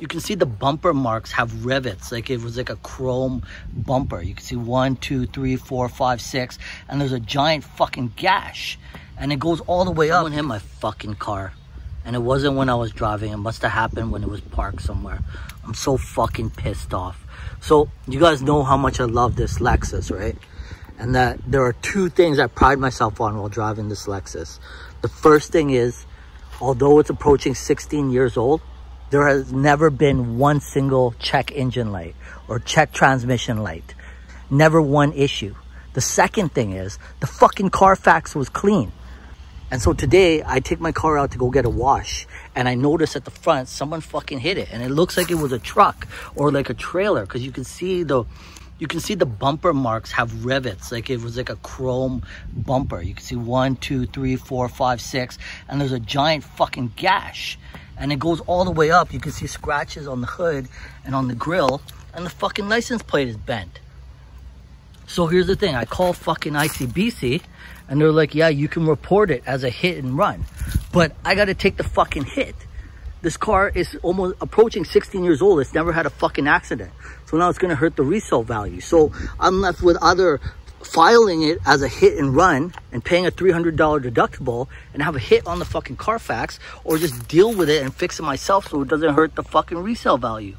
you can see the bumper marks have rivets like it was like a chrome bumper. You can see one two three four five six and there's a giant fucking gash and it goes all the way up. And hit my fucking car and it wasn't when i was driving. It must have happened when it was parked somewhere. I'm so fucking pissed off. So you guys know how much i love this lexus right? And that there are two things i pride myself on while driving this lexus. The first thing is although it's approaching 16 years old there has never been one single check engine light or check transmission light. Never one issue. The second thing is the fucking Carfax was clean. And so today I take my car out to go get a wash and I notice at the front someone fucking hit it and it looks like it was a truck or like a trailer because you can see the you can see the bumper marks have rivets like it was like a chrome bumper you can see one two three four five six and there's a giant fucking gash and it goes all the way up. You can see scratches on the hood and on the grill and the fucking license plate is bent. So here's the thing, I call fucking ICBC and they're like, yeah, you can report it as a hit and run, but I gotta take the fucking hit. This car is almost approaching 16 years old. It's never had a fucking accident. So now it's gonna hurt the resale value. So I'm left with other filing it as a hit and run and paying a $300 deductible and have a hit on the fucking Carfax or just deal with it and fix it myself so it doesn't hurt the fucking resale value.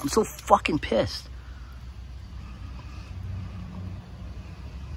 I'm so fucking pissed.